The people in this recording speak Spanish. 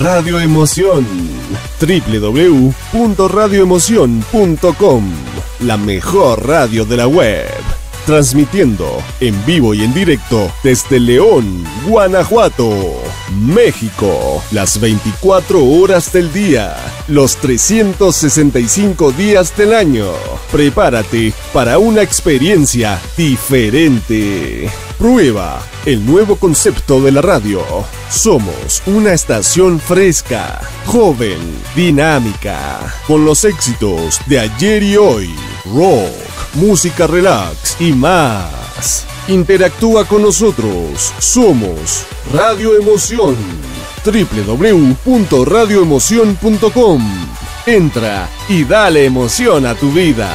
Radio Emoción. www.radioemoción.com. La mejor radio de la web. Transmitiendo en vivo y en directo desde León, Guanajuato, México. Las 24 horas del día. Los 365 días del año. Prepárate para una experiencia diferente. Prueba el nuevo concepto de la radio. Somos una estación fresca, joven, dinámica, con los éxitos de ayer y hoy, rock, música relax y más. Interactúa con nosotros. Somos Radio Emoción. www.radioemoción.com. Entra y dale emoción a tu vida.